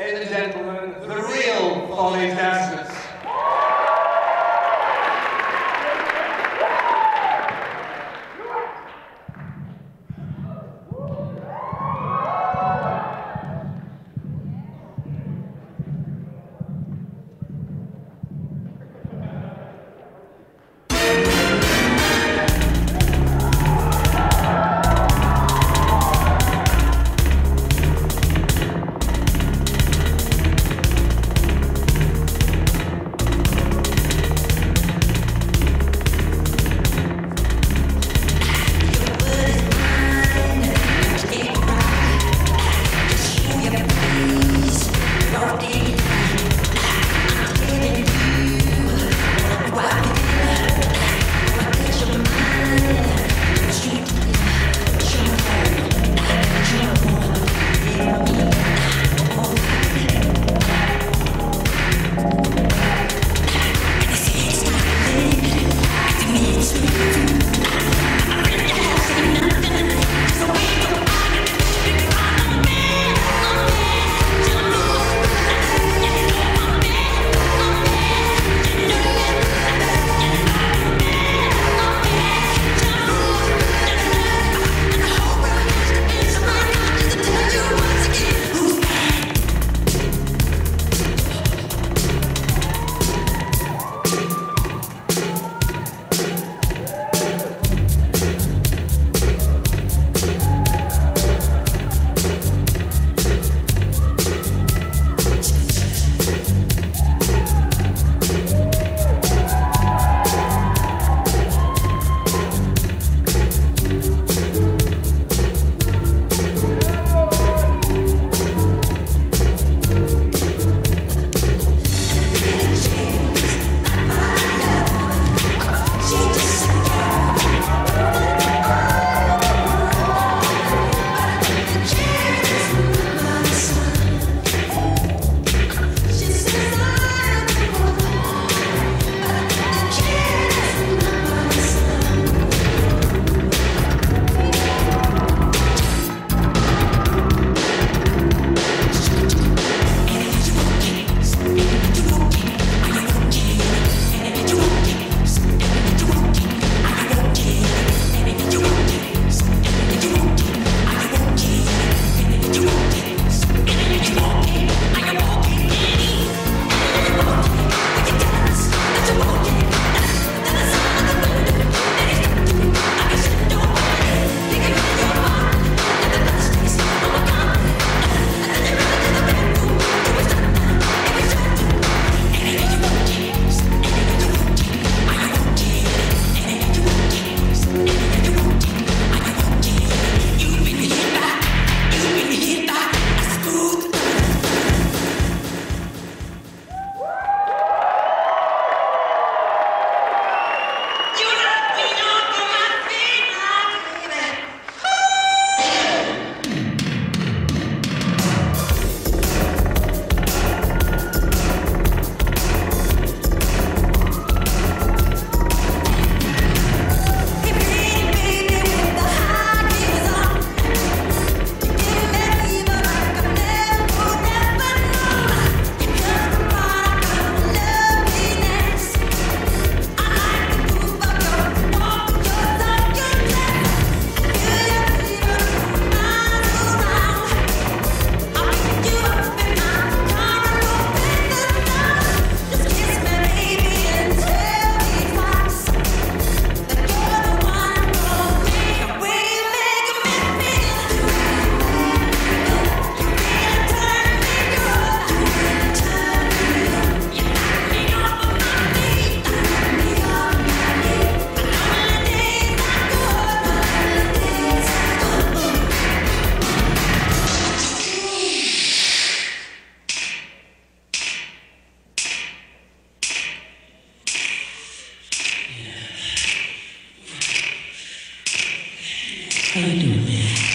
ladies and gentlemen, the real Folly Dancers. I do. man?